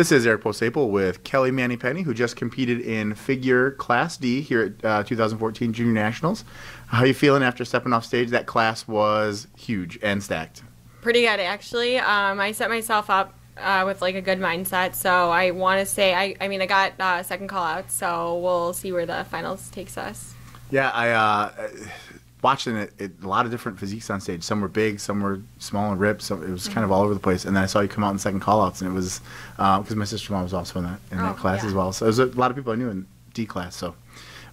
This is Eric Postaple with Kelly Mannypenny, who just competed in figure Class D here at uh, 2014 Junior Nationals. How are you feeling after stepping off stage? That class was huge and stacked. Pretty good, actually. Um, I set myself up uh, with like a good mindset, so I want to say I, I mean I got uh, second call out, so we'll see where the finals takes us. Yeah, I uh, watching it, it, a lot of different physiques on stage. Some were big, some were small and ripped. So it was kind of all over the place. And then I saw you come out in second callouts, and it was because uh, my sister-in-law was also in that in that Oh, class yeah. as well. So there's a lot of people I knew in D class. So,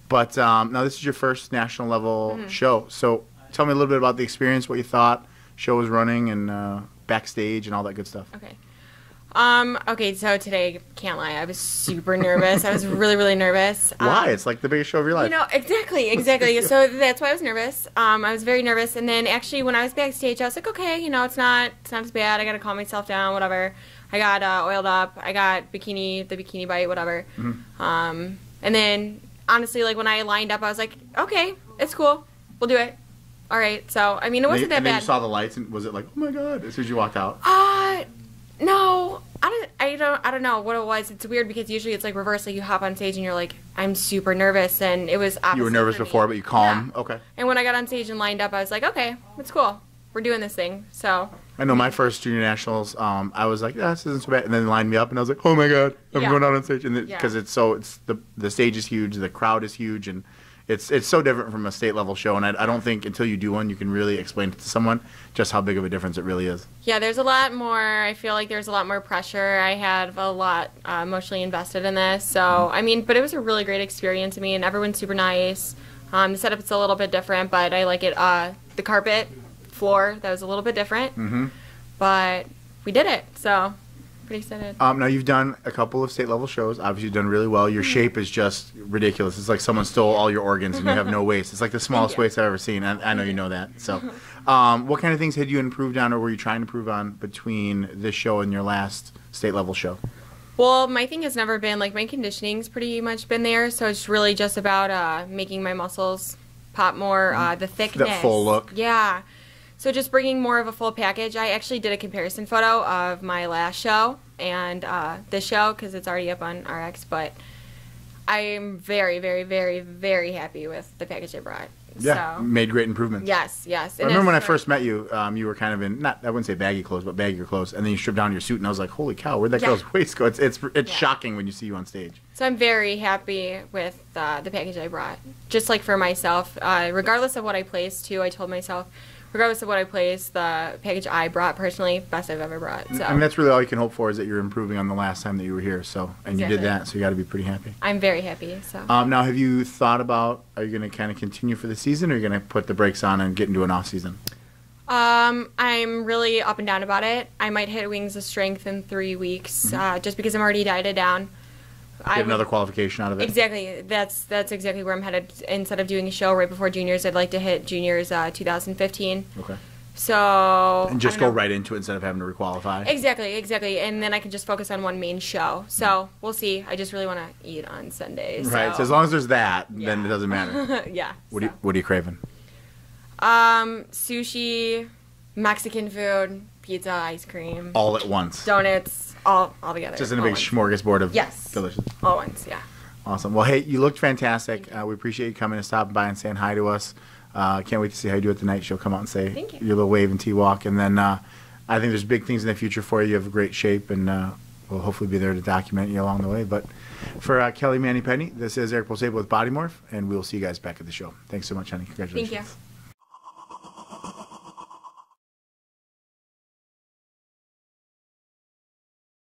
but um, now this is your first national level Mm-hmm. show. So tell me a little bit about the experience, what you thought, show was running, and uh, backstage and all that good stuff. Okay. Um, okay, so today, can't lie, I was super nervous. I was really, really nervous. Why? Um, it's like the biggest show of your life. You know, exactly, exactly. so that's why I was nervous. Um, I was very nervous, and then actually, when I was backstage, I was like, okay, you know, it's not, it's not as bad. I gotta calm myself down, whatever. I got uh, oiled up. I got bikini, the bikini bite, whatever. Mm-hmm. Um, and then honestly, like when I lined up, I was like, okay, it's cool. We'll do it. All right. So I mean, it wasn't and that then bad. you saw the lights, and was it like, oh my god, as soon as you walked out? Uh, don't. I don't. Know what it was. It's weird because usually it's like reverse. Like you hop on stage and you're like, I'm super nervous, and it was. You were nervous before, but you calm. Yeah. Okay. And when I got on stage and lined up, I was like, okay, it's cool. We're doing this thing. So I know my first junior nationals. Um, I was like, yeah, this isn't so bad, and then they lined me up, and I was like, oh my god, I'm Yeah. going out on stage, and Yeah. because it's so, it's the the stage is huge, the crowd is huge, and it's it's so different from a state level show, and I, I don't think until you do one, you can really explain to someone just how big of a difference it really is. yeah, there's a lot more. I feel like there's a lot more pressure. I had a lot uh, emotionally invested in this. So I mean, but it was a really great experience. I mean, and everyone's super nice. Um, the setup's a little bit different, but I like it. Uh, the carpet floor that was a little bit different. Mm-hmm. but we did it. So pretty excited. Um, now you've done a couple of state level shows. Obviously, you've done really well. Mm-hmm. Your shape is just ridiculous. It's like someone stole all your organs and you have no waist. It's like the smallest waist I've ever seen. I, I know you know that. So, um, what kind of things had you improved on, or were you trying to improve on between this show and your last state level show? Well, my thing has never been like my conditioning's pretty much been there, so it's really just about uh, making my muscles pop more, uh, the thickness, full look. Yeah. So just bringing more of a full package. I actually did a comparison photo of my last show and uh, this show because it's already up on RX, but I am very, very, very, very happy with the package I brought. Yeah, So, made great improvements. yes, yes. I remember when I first met you, um, you were kind of in not I wouldn't say baggy clothes, but baggier clothes, and then you stripped down your suit, and I was like, "Holy cow, where'd that Yeah. girl's waist go?" It's it's it's Yeah. shocking when you see you on stage. So I'm very happy with uh, the package I brought. Just like for myself, uh, regardless of what I placed, too, I told myself, regardless of what I place, the package I brought personally, best I've ever brought. So I mean, that's really all you can hope for is that you're improving on the last time that you were here. So, and you did that, so you got to be pretty happy. I'm very happy. So Um, now, have you thought about are you going to kind of continue for the season, or are you going to put the brakes on and get into an off season? um, I'm really up and down about it. I might hit Wings of Strength in three weeks, uh, just because I'm already dieted down. I Get would- another qualification out of it. Exactly. That's that's exactly where I'm headed. Instead of doing a show right before juniors, I'd like to hit juniors uh, 2015. Okay. So And just go know. right into it instead of having to requalify. Exactly, exactly, and then I can just focus on one main show. So we'll see. I just really want to eat on Sundays. Right. So So. as long as there's that, then it doesn't matter. yeah. What do you, so. What are you craving? Um, sushi, Mexican food, pizza, ice cream, All at once. donuts, all all together. Just in a big once. smorgasbord of Yes. delicious. All ones, yeah. Awesome. Well, hey, you looked fantastic. Uh, we appreciate you coming and stopping by and saying hi to us. Uh, can't wait to see how you do at the night show. Come out and say Thank you. your little wave and T walk, and then uh, I think there's big things in the future for you. You have a great shape, and uh, we'll hopefully be there to document you along the way. But for uh, Kelly Mannypenny, this is Eric Posable with Body Morph, and we'll see you guys back at the show. Thanks so much, honey. Congratulations. Thank you.